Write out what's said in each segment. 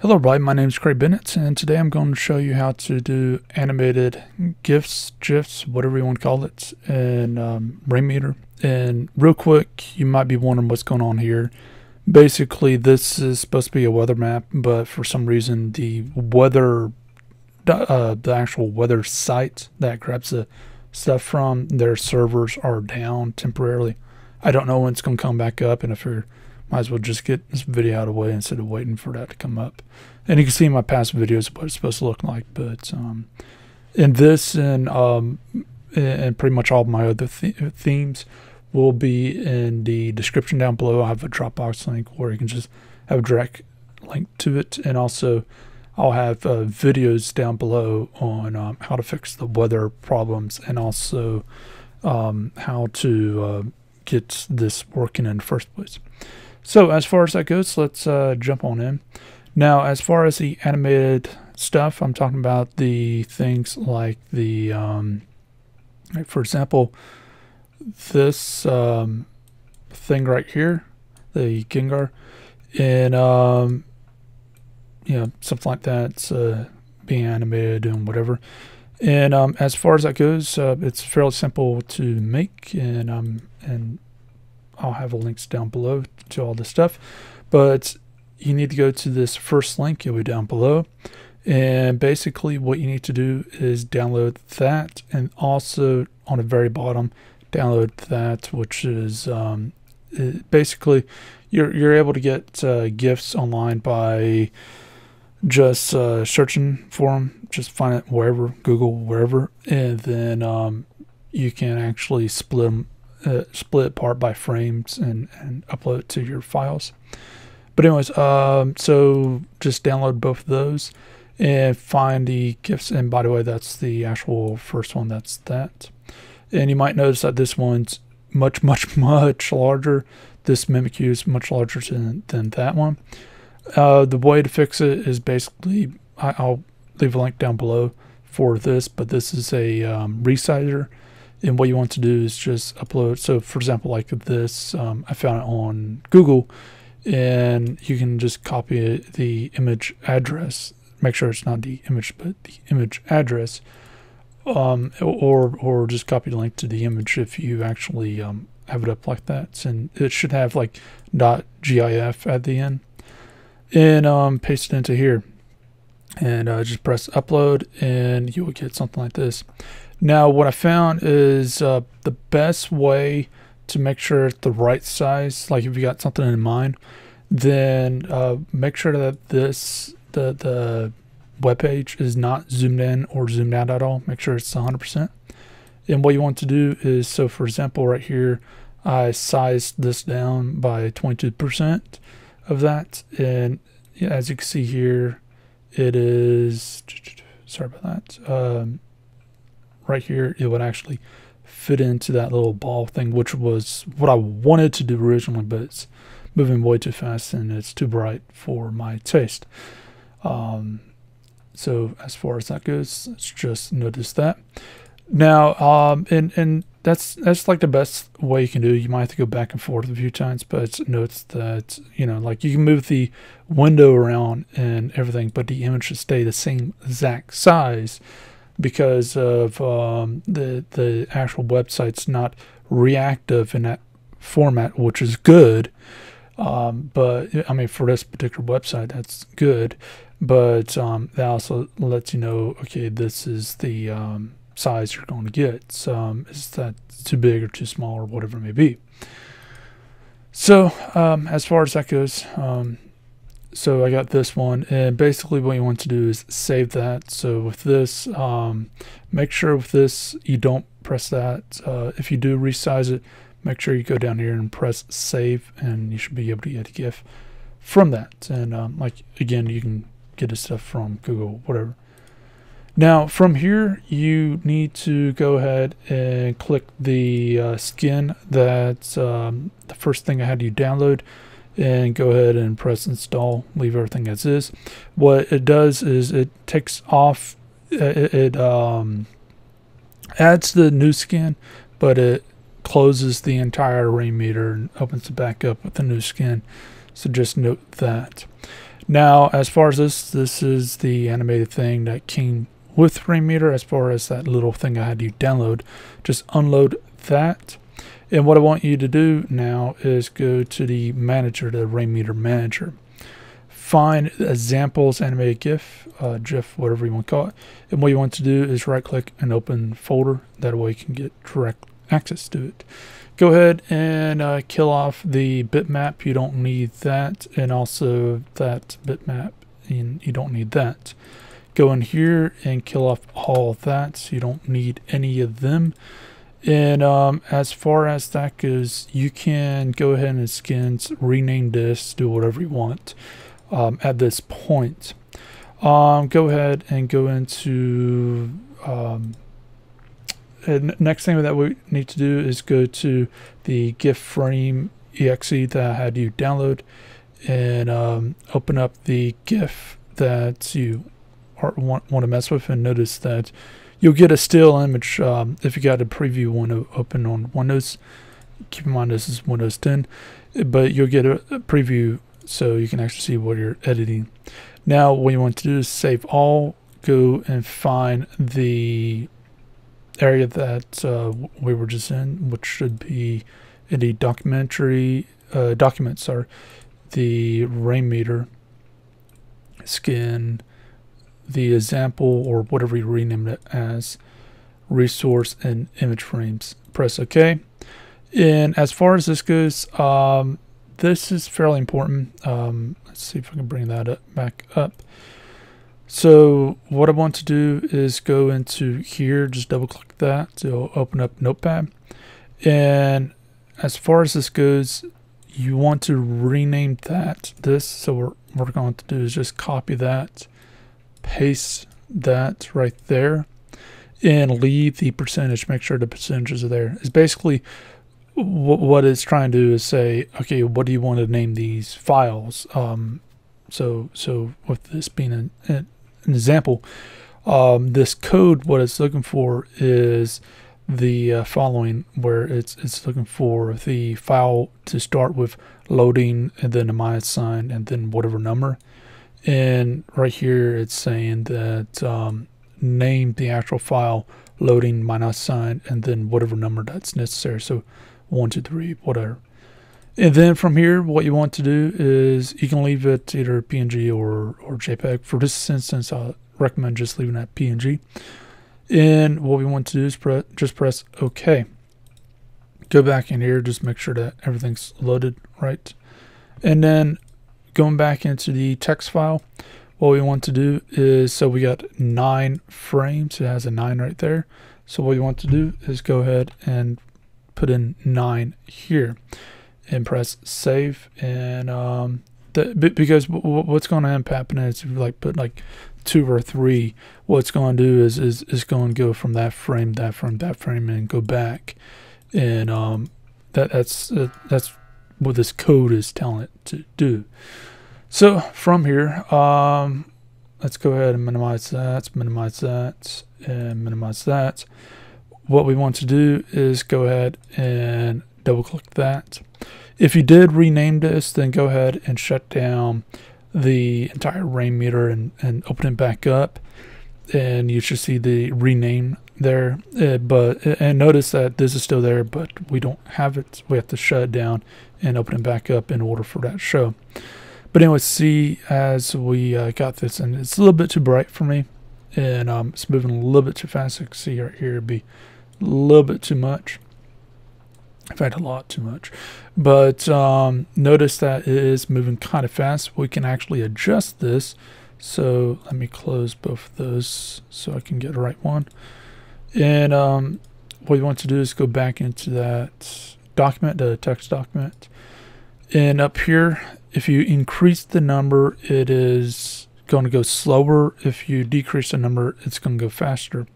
Hello everybody, my name is Craig Bennett and today I'm going to show you how to do animated GIFs, GIFs, whatever you want to call it, in um, Rainmeter. And real quick, you might be wondering what's going on here. Basically, this is supposed to be a weather map, but for some reason the weather, uh, the actual weather site that grabs the stuff from, their servers are down temporarily. I don't know when it's going to come back up and if you're might as well just get this video out of the way instead of waiting for that to come up. And you can see in my past videos what it's supposed to look like. But um, in this and um, and pretty much all my other th themes will be in the description down below. I have a Dropbox link where you can just have a direct link to it. And also I'll have uh, videos down below on um, how to fix the weather problems and also um, how to uh, get this working in the first place. So as far as that goes, let's uh, jump on in. Now, as far as the animated stuff, I'm talking about the things like the, um, like for example, this um, thing right here, the Gengar, and um, you know something like that uh, being animated and whatever. And um, as far as that goes, uh, it's fairly simple to make, and um, and I'll have links down below to all this stuff. But you need to go to this first link, it'll be down below. And basically what you need to do is download that and also on the very bottom, download that, which is um, basically you're, you're able to get uh, GIFs online by just uh, searching for them, just find it wherever, Google, wherever, and then um, you can actually split them uh, split apart by frames and, and upload it to your files. But anyways, um, so just download both of those and find the GIFs. And by the way, that's the actual first one. That's that. And you might notice that this one's much, much, much larger. This Mimikyu is much larger than, than that one. Uh, the way to fix it is basically, I, will leave a link down below for this, but this is a um, resizer and what you want to do is just upload. So, for example, like this, um, I found it on Google, and you can just copy the image address. Make sure it's not the image, but the image address, um, or or just copy the link to the image if you actually um, have it up like that. And it should have like .gif at the end, and um, paste it into here, and uh, just press upload, and you will get something like this. Now, what I found is uh, the best way to make sure it's the right size, like if you got something in mind, then uh, make sure that this, the, the web page is not zoomed in or zoomed out at all. Make sure it's 100%. And what you want to do is, so for example, right here, I sized this down by 22% of that. And as you can see here, it is, sorry about that. Um, right here, it would actually fit into that little ball thing, which was what I wanted to do originally, but it's moving way too fast and it's too bright for my taste. Um, so as far as that goes, let's just notice that. Now, um, and and that's that's like the best way you can do. You might have to go back and forth a few times, but notes that you know, like you can move the window around and everything, but the image should stay the same exact size because of um, the the actual website's not reactive in that format, which is good. Um, but I mean, for this particular website, that's good. But um, that also lets you know, okay, this is the um, size you're going to get. Um, is that too big or too small or whatever it may be? So um, as far as that goes, so I got this one and basically what you want to do is save that. So with this um, make sure with this you don't press that. Uh, if you do resize it make sure you go down here and press save and you should be able to get a GIF from that. And um, like again you can get this stuff from Google whatever. Now from here you need to go ahead and click the uh, skin that um, the first thing I had you download and go ahead and press install leave everything as is what it does is it takes off it, it um, adds the new skin but it closes the entire Rainmeter and opens it back up with the new skin so just note that Now, as far as this, this is the animated thing that came with Rainmeter. As far as that little thing I had you download, just unload that. And what I want you to do now is go to the manager, the Rainmeter manager. Find examples, animated GIF, uh, GIF, whatever you want to call it. And what you want to do is right click and open folder. That way you can get direct access to it go ahead and uh, kill off the bitmap. You don't need that. And also that bitmap, and you don't need that. Go in here and kill off all that. So you don't need any of them. And um, as far as that goes, you can go ahead and skins, rename this, do whatever you want um, at this point. Um, go ahead and go into um, next thing that we need to do is go to the GIF frame exe that I had you download and um, open up the GIF that you want, want to mess with and notice that you'll get a still image um, if you got a preview window open on Windows. Keep in mind this is Windows 10, but you'll get a, a preview so you can actually see what you're editing. Now what you want to do is save all, go and find the area that uh, we were just in, which should be in the documentary uh, documents, sorry, the Rainmeter skin, the example or whatever you renamed it as, resource and image frames. Press OK. And as far as this goes, um, this is fairly important. Um, let's see if I can bring that up, back up. So what I want to do is go into here, just double click that to open up Notepad. And as far as this goes, you want to rename that this. So what we're going to do is just copy that, paste that right there, and leave the percentage. Make sure the percentages are there. It's basically what it's trying to do is say, okay, what do you want to name these files? Um, so so with this being an, an example, um, this code, what it's looking for is the uh, following, where it's it's looking for the file to start with loading and then a minus sign and then whatever number. And right here, it's saying that um, name the actual file loading minus sign and then whatever number that's necessary. So one, two, three, whatever. And then from here, what you want to do is you can leave it either PNG or, or JPEG. For this instance, I recommend just leaving that PNG. And what we want to do is pre just press OK. Go back in here, just make sure that everything's loaded right. And then going back into the text file, what we want to do is, so we got nine frames. It has a nine right there. So what we want to do is go ahead and put in nine here and press save and um, the, because what's going to end up happening is if you like put like two or three what's going to do is is, is going to go from that frame that frame that frame and go back and um, that that's uh, that's what this code is telling it to do so from here um, let's go ahead and minimize that minimize that and minimize that what we want to do is go ahead and double click that if you did rename this, then go ahead and shut down the entire Rainmeter and, and open it back up. And you should see the rename there. Uh, but And notice that this is still there, but we don't have it. We have to shut it down and open it back up in order for that show. But anyway, see as we uh, got this, and it's a little bit too bright for me. And um, it's moving a little bit too fast. I can see right here, be a little bit too much in fact a lot too much but um, notice that it is moving kind of fast we can actually adjust this so let me close both of those so I can get the right one and um, what you want to do is go back into that document the text document and up here if you increase the number it is going to go slower if you decrease the number it's going to go faster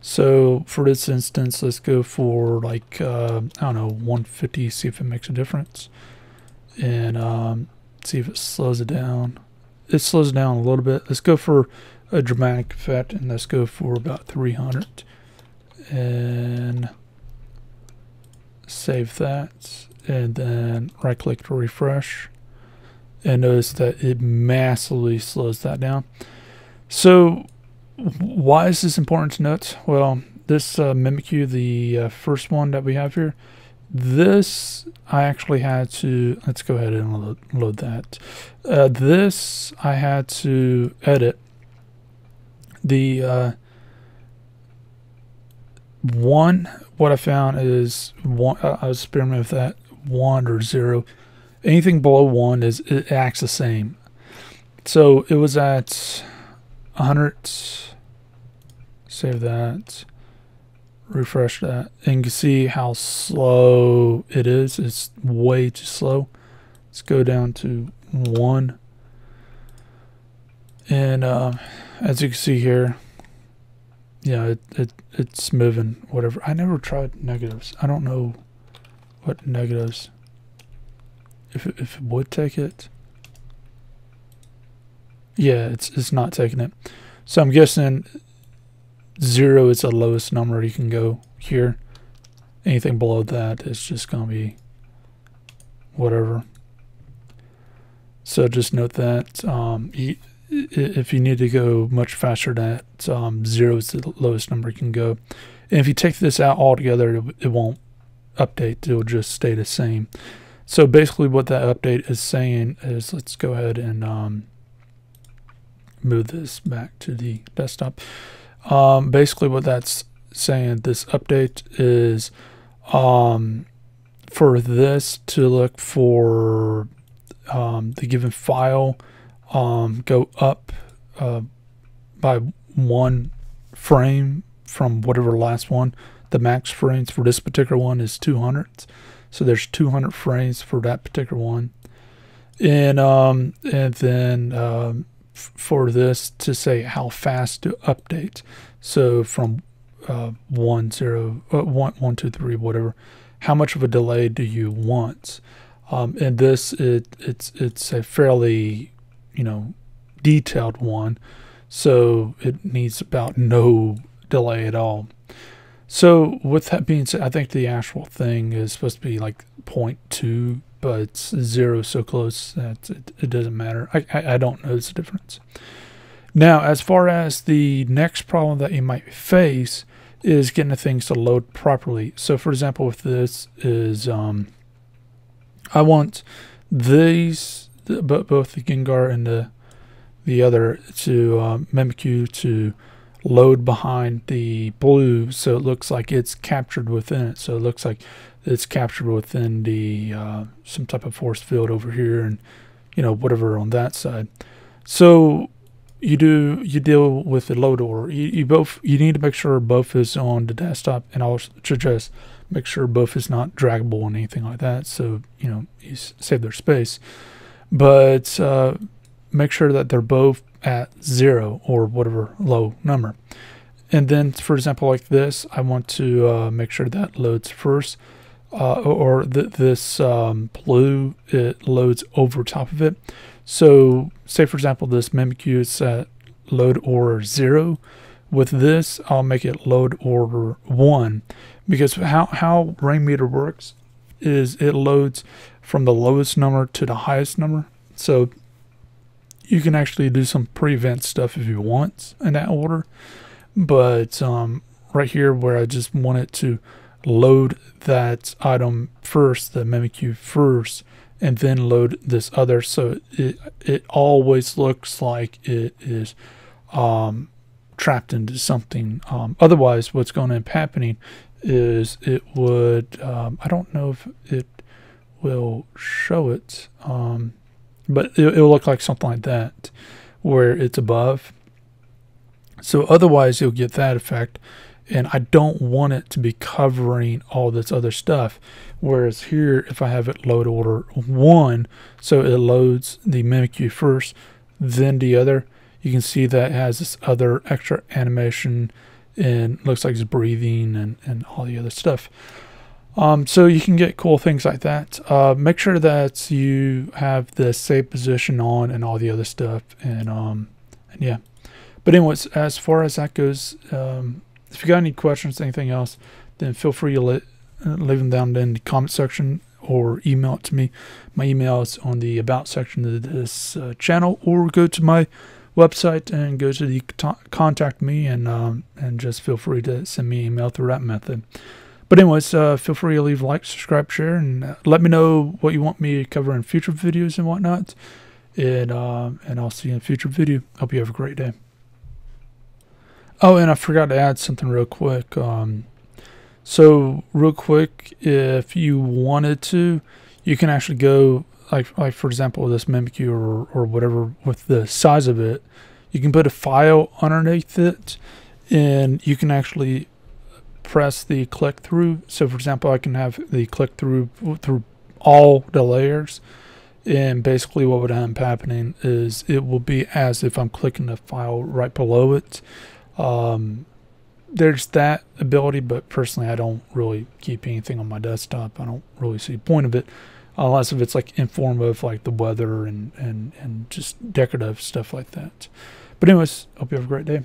so for this instance, let's go for like, uh, I don't know, 150, see if it makes a difference. And um, see if it slows it down. It slows down a little bit. Let's go for a dramatic effect and let's go for about 300. And save that. And then right click to refresh. and notice that it massively slows that down. So why is this important to note? Well, this uh, Mimikyu, the uh, first one that we have here, this I actually had to, let's go ahead and load, load that. Uh, this I had to edit the uh, one, what I found is one, I was experimenting with that one or zero. Anything below one is it acts the same. So it was at 100. Save that. Refresh that. And you can see how slow it is. It's way too slow. Let's go down to one. And uh, as you can see here, yeah, it, it it's moving, whatever. I never tried negatives. I don't know what negatives, if it, if it would take it. Yeah, it's, it's not taking it. So I'm guessing zero is the lowest number you can go here. Anything below that is just going to be whatever. So just note that um, if you need to go much faster than that, um, zero is the lowest number you can go. And if you take this out altogether, it, it won't update. It will just stay the same. So basically what that update is saying is, let's go ahead and um, move this back to the desktop. Um, basically what that's saying, this update is um, for this to look for um, the given file um, go up uh, by one frame from whatever last one. The max frames for this particular one is 200. So there's 200 frames for that particular one. And um, and then um, for this to say how fast to update. So from uh, one zero uh, one one two three whatever. How much of a delay do you want? Um, and this it it's it's a fairly you know, detailed one. So it needs about no delay at all. So with that being said, I think the actual thing is supposed to be like 0.2, but it's zero so close that it, it doesn't matter. I, I, I don't notice the difference. Now, as far as the next problem that you might face is getting the things to load properly. So for example, with this is, um, I want these but both the Gengar and the the other to um, Mimikyu to load behind the blue so it looks like it's captured within it. So it looks like it's captured within the uh, some type of force field over here and you know whatever on that side. So you do you deal with the load order. You, you both you need to make sure both is on the desktop and also just make sure both is not draggable and anything like that. So you know you save their space but uh, make sure that they're both at zero or whatever low number. And then, for example, like this, I want to uh, make sure that loads first, uh, or th this um, blue it loads over top of it. So, say for example, this Mimikyu is at load order zero. With this, I'll make it load order one, because how how Rainmeter works is it loads from the lowest number to the highest number. So you can actually do some prevent stuff if you want in that order. But um, right here where I just want it to load that item first, the Mimikyu first, and then load this other. So it, it always looks like it is um, trapped into something. Um, otherwise, what's going to end up happening is it would, um, I don't know if it will show it. Um, but it, will look like something like that where it's above. So otherwise you'll get that effect. And I don't want it to be covering all this other stuff. Whereas here, if I have it load order one, so it loads the Mimikyu first, then the other, you can see that has this other extra animation and looks like it's breathing and, and all the other stuff. Um, so you can get cool things like that. Uh, make sure that you have the save position on and all the other stuff. And, um, and yeah. But anyways, as far as that goes, um, if you got any questions, anything else, then feel free to let, uh, leave them down in the comment section or email it to me. My email is on the about section of this uh, channel, or go to my website and go to the contact me and um, and just feel free to send me an email through that method. But anyways, uh, feel free to leave a like, subscribe, share, and uh, let me know what you want me to cover in future videos and whatnot. And uh, and I'll see you in a future video. Hope you have a great day. Oh, and I forgot to add something real quick. Um, so real quick, if you wanted to, you can actually go like like for example this Mimikyu or or whatever with the size of it, you can put a file underneath it, and you can actually press the click through. So for example, I can have the click through through all the layers. And basically what would end up happening is it will be as if I'm clicking the file right below it. Um, there's that ability, but personally I don't really keep anything on my desktop. I don't really see the point of it unless if it's like informative like the weather and, and, and just decorative stuff like that. But anyways, hope you have a great day.